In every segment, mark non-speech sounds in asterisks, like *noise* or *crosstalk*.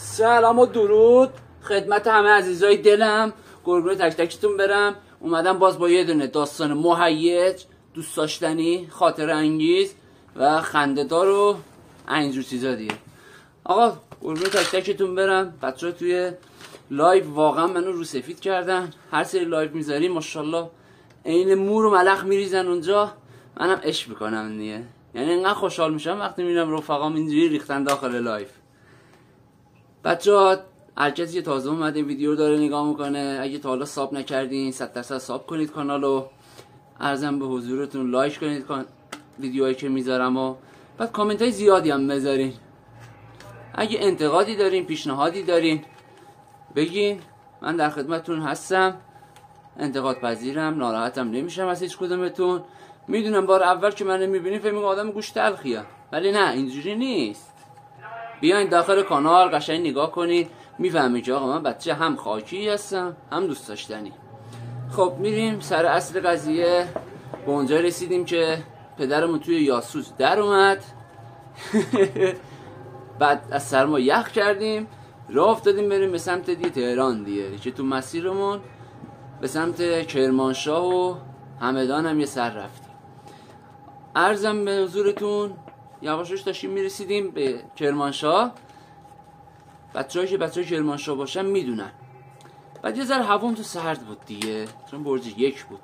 سلام و درود. خدمت همه عزیزای دلم. قربون تک تکتون برم. اومدم باز با یه دونه داستان مهیج. دوست داشتنی خاطر انگیز و خندهدار و اینجور چیزا دیگه. آقا قربون تک تکتون برم. بچه توی live واقعا منو رو سفید کردن. هر سری live می‌ذاریم ماشاءالله عین مور و ملخ میریزن اونجا. منم عشق می‌کنم دیگه. یعنی انقدر خوشحال میشم وقتی می‌بینم رفقام اینجوری ریختن داخل live بچه ها هر کسی که تازه اومده ویدیو داره نگاه می‌کنه. اگه تا حالا sub نکردین 100 درصد sub کنید کانال رو عرضم به حضورتون لایک کنید ویدیوهایی که می‌ذارم و بعد کامنت های زیادی هم بذارین. اگه انتقادی دارین پیشنهادی دارین بگین. من در خدمتتون هستم. انتقاد پذیرم ناراحتم نمیشم از هیچ کدومتون. می‌دونم بار اول که من می‌بینی فکر آدم گوش تلخیه. ولی نه اینجوری نیست. بیاین داخل کانال قشنگ نگاه کنید می‌فهمید که آقا من بچه هم خاکی هستم هم دوست داشتنی. خب میریم سر اصل قضیه. به اونجا رسیدیم که پدرمون توی یاسوس در اومد. *laughs* بعد از سرما یخ کردیم. راه افتادیم بریم به سمت دی تهران دیگه. که تو مسیرمون؟ به سمت کرمانشاه و همدان هم یه سر رفتیم. ارزم به حضورتون یواشش داشتیم می‌رسیدیم به کرمانشاه. بچه که بچه کرمانشاه باشن می‌دونن. بعد یه ذره هوام تو سرد بود دیگه. چون برج یک بود.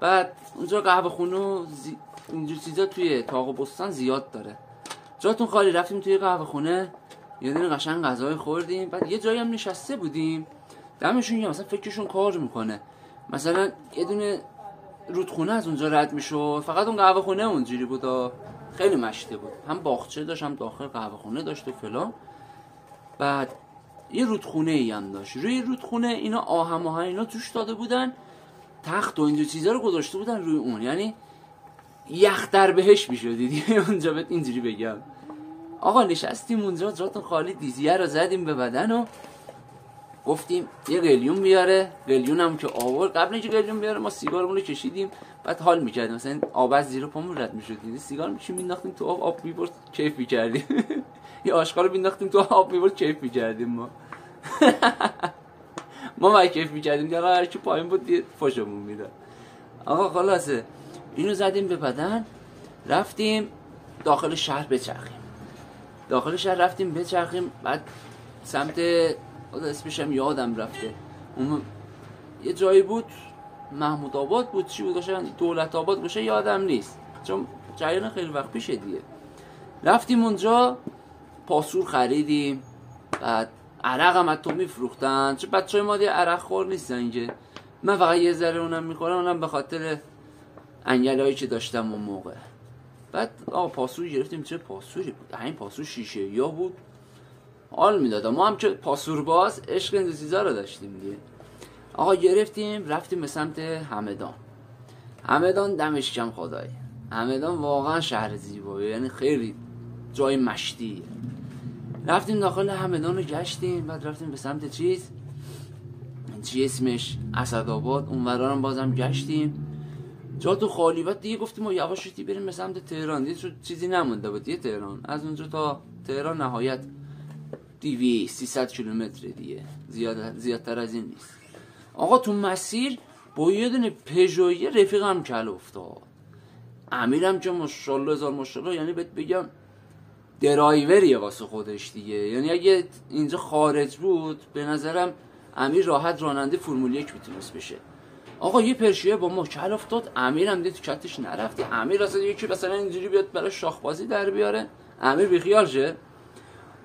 بعد اونجا قهوه خونه زی... اینجور چیزا توی تاق و بستان زیاد داره. جاتون خالی رفتیم توی قهوه خونه. یه دونه قشنگ غذای خوردیم. بعد یه جایی هم نشسته بودیم. دمشون یه مثلا فکرشون کار می‌کنه. مثلا یه دونه رودخونه از اونجا رد می‌شد. فقط اون قهوه خونه اونجوری بود. خیلی مشته بود. هم باغچه داشت هم داخل قهوه خونه داشت و فلان. بعد یه رودخونه ای هم داشت. روی رودخونه اینا آهم آهن اینا توش داده بودن. تخت و اینجور چیزا رو گذاشته بودن روی اون. یعنی یخ در بهش می‌شدید *laughs* اونجا بهت اینجوری بگم. آقا نشستیم اونجا جاتون خالی. دیزیه رو زدیم به بدن و گفتیم یه قلیون بیاره قلیون هم که آورد. قبل اینکه قلیون بیاره ما سیگارمون رو کشیدیم بعد حال می‌کردیم. مثلا آب از زیر پامون رد می‌شد. دیدی سیگار میشیم مینداختیم تو آب؟ آب می‌برد کیف می‌کردیم. *laughs* یه آشغال رو مینداختیم تو آب می‌برد کیف می‌کردیم ما. *laughs* ما ما کیف می‌کردیم. دیگه هر کی پایین بود فشمون می‌داد. آقا خلاصه. اینو زدیم به بدن. رفتیم داخل شهر بچرخیم. داخل شهر رفتیم بچرخیم. بعد سمت اسمش هم یادم رفته. اون یه جایی بود محمود آباد بود چی بود؟ باشه دولت آباد باشه یادم نیست. چون جریان خیلی وقت پیشه دیگه. رفتیم اونجا پاسور خریدیم بعد عرق هم تو میفروختن. چه بچه های ما دیگه عرق خور نیستن اینجا. من فقط یه ذره اونم می‌خورم اونم به خاطر هایی که داشتم اون موقع. بعد آقا پاسور گرفتیم. چه پاسوری بود؟ این پاسور شیشه یا بود. حال می‌داد ما هم که پاسور باز عشق این چیزا رو داشتیم دیگه. آقا گرفتیم رفتیم به سمت همدان. همدان دمش کم خدای. همدان واقعا شهر زیبایی یعنی خیلی جای مشتیه رفتیم داخل همدان رو گشتیم بعد رفتیم به سمت چیز؟ چی اسمش؟ اسدآباد. اون هم بازم گشتیم. جا تو خالی بعد دیگه گفتیم ما یواشی بریم به سمت تهران. دیگه چیزی نمونده بود دیگه تهران. از اونجا تا تهران نهایت. دیوی 300 کیلومتر دیگه. زیاد زیادتر از این نیست. آقا تو مسیر با یه دونه پژویی رفیقم کل افتاد. امیرم که ماشاءالله هزار ماشاءالله یعنی بهت بگم درایوریه واسه خودش دیگه. یعنی اگه اینجا خارج بود به نظرم امیر راحت راننده فرمول یک می‌تونست بشه. آقا یه پرشیه با ما کل افتاد. امیرم دید تو کتش نرفتی امیر اصلا یکی مثلا اینجوری بیاد برای شاخبازی در بیاره. امیر بیخیال شه.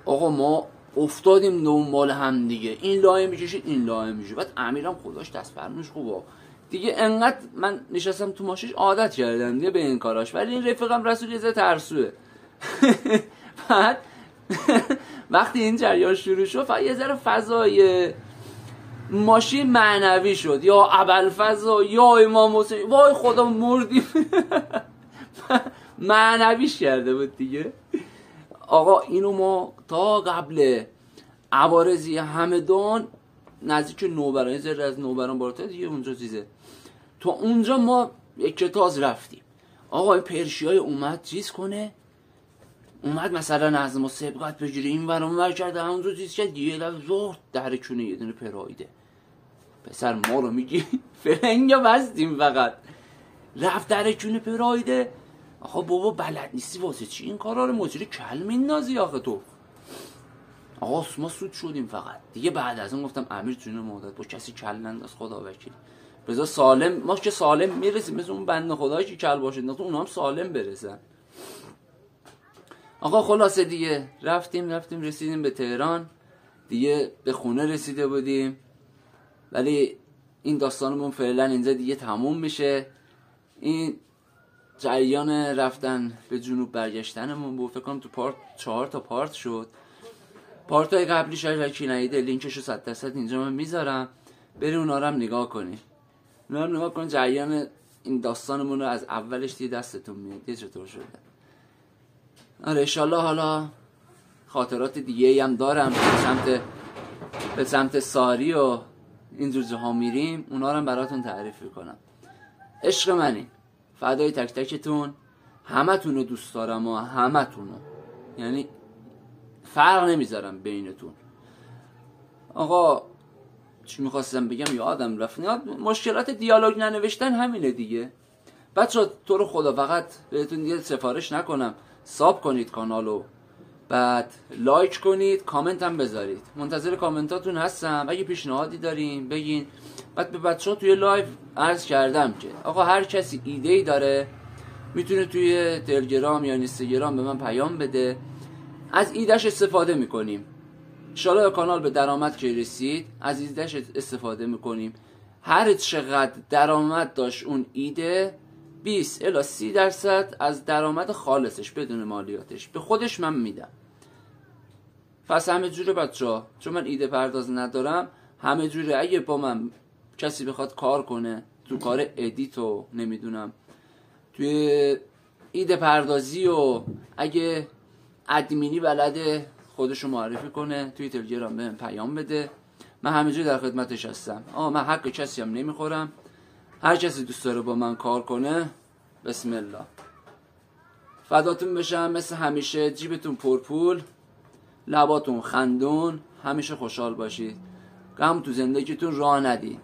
آقا ما افتادیم دنبال هم دیگه. این لایه می‌کشید این لایه میشه بعد امیرم خداش دست فرمش خوبه دیگه انقدر من نشستم تو ماشیش عادت کردم دیگه به این کاراش. ولی این رفیقم رسول یه ترسوه. *laughs* بعد *laughs* وقتی این جریان شروع شد یه ذره فضای ماشین معنوی شد. یا ابل فضا یا امام حسین. وای خدا مردیم. *laughs* معنویش کرده بود دیگه. آقا اینو ما تا قبل عوارضی همدان نزدیک نوبران زیر از نوبران بالاتر دیگه اونجا چیزه. تا اونجا ما یک کتاز رفتیم. آقا این پرشی های اومد چیز کنه؟ اومد مثلا از ما سبقت بگیره این ور اون ور کرده همون رو چیز کرد. یه لب زهر در کونه یه دونه پرایده پسر ما رو میگی؟ *laughs* فرنگا بستیم فقط. رفت در کونه پرایده آخه بابا بلد نیستی واسه چی این کارا رو مجری کل میندازی آخه تو؟ آقا ما سود شدیم فقط. دیگه بعد از اون گفتم امیر جون مادت با کسی کل ننداز خدا وکیل بذار سالم ما که سالم می‌رسیم مثل اون بند خدایی که کل باشه اون هم سالم برسن. آقا خلاصه دیگه. رفتیم رفتیم رسیدیم به تهران. دیگه به خونه رسیده بودیم. ولی این داستانمون فعلا اینجا دیگه تموم میشه. این جریان رفتن به جنوب برگشتنمون بود. فکر کنم تو پارت چهار تا پارت شد. پارت های قبلی شاید کی نیده لینکشو صد درصد اینجا من می‌ذارم. بری اونا رو هم نگاه کنی اونا رو نگاه کن جریان این داستانمون رو از اولش دیگه دستتون میاد. یه چطور شده؟ آره انشالله حالا خاطرات دیگه هم دارم. به سمت به سمت ساری و اینجور جاها میریم. اونا رو هم براتون تعریف کنم عشق منی. فدای تک تکتون. همه رو دوست دارم و همه رو. یعنی فرق نمی‌ذارم بینتون. آقا چی می‌خواستم بگم؟ یادم رفت. مشکلات دیالوگ ننوشتن همینه دیگه. بچه تو رو خدا فقط بهتون دیگه سفارش نکنم. sub کنید کانالو. بعد لایک کنید کامنت هم بذارید. منتظر کامنتاتون هستم. اگه پیشنهادی دارین بگین. بعد به بچه ها توی live عرض کردم که آقا هر کسی ایده ای داره می‌تونه توی تلگرام یا اینستاگرام به من پیام بده. از ایدهش استفاده می‌کنیم. انشالله کانال به درآمد که رسید از ایدهش استفاده می‌کنیم. هر چقدر درآمد داشت اون ایده 20 الا 30 درصد از درآمد خالصش بدون مالیاتش. به خودش من میدم. پس همه جوره بچه چون من ایده پرداز ندارم همه جوره اگه با من کسی بخواد کار کنه تو کار ادیت و نمی‌دونم توی ایده پردازی و اگه ادمینی بلده خودشو معرفی کنه توی تلگرام به پیام بده. من همه در خدمتش هستم. آه من حق کسی هم نمی‌خورم. هر کسی دوست داره با من کار کنه بسم الله. فداتون بشم مثل همیشه جیبتون پرپول لباتون خندون همیشه خوشحال باشید. غم تو زندگیتون راه ندین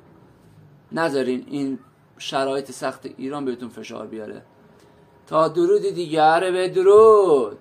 نذارین این شرایط سخت ایران بهتون فشار بیاره. تا درودی دیگر به درود.